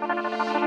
Música